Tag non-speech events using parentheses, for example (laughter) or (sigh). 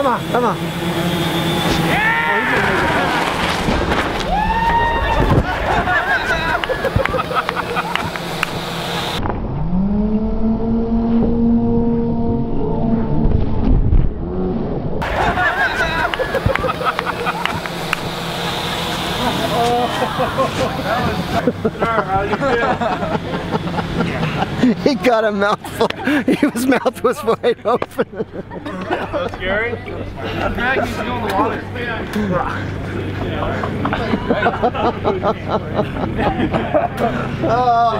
Come on, come on. (laughs) (laughs) He got a mouthful. (laughs) His mouth was wide open. That's scary. Maggie's going water. Oh.